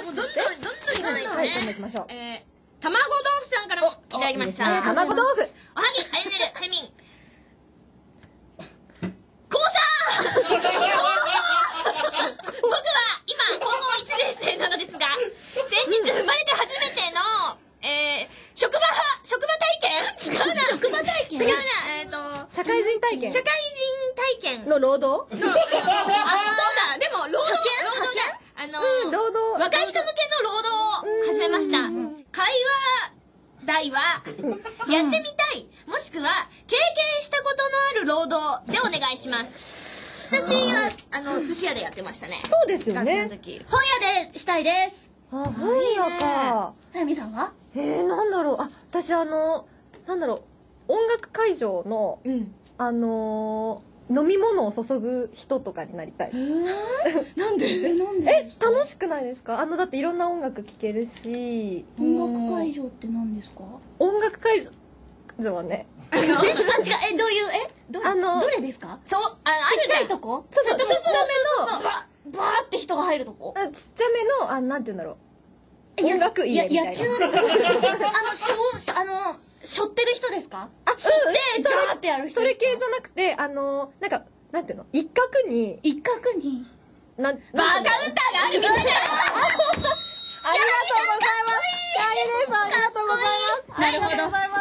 ーどんどんどんどんいかないとはい、どんどんね行きましょう。えー卵豆腐さんからもいただきました。いいですね。卵豆腐。おはぎあゆねるはみんこうさん僕は今高校1年生なのですが先日生まれて初めての、えー、職場職場体験？違うな。職場体験？違うな。えっ、ー、と社会人体験？社会人体験。の労働？のあそうだでも労働労働だあの、うん労働若い人向けの労働を始めました会話題はやってみたいもしくは経験したことのある労働でお願いします私はあの寿司屋でやってましたねそうですよね。時本屋でしたいです。あ、本屋か。なやみさんは？えー、なんだろう。あ、私あの、なんだろう。音楽会場の、うんあのー飲み物を注ぐ人とかになりたい。なんで？え、なんで？え、楽しくないですか？あの、だっていろんな音楽聴けるし、音楽会場って何ですか？音楽会場はね、え、あ、違う、え、どういう、え、どあのどれですか？そう。ああちっちるじゃいとこ？そうそう、ちっちゃそうそうそうそうババーって人が入るとこ？ちっちゃめの、あ、なんて言うんだろう。音楽家みたいな。や野球の、あの、しょ、しょあの、しょってる人ですか？あ、しょって、うんジャーってやる人それ系じゃなくて、あの、なんか、なんていうの？一角に、一角に。なん、バーカウンターがある店だよありがとうございます、ありがとうございます。ありがとうございます。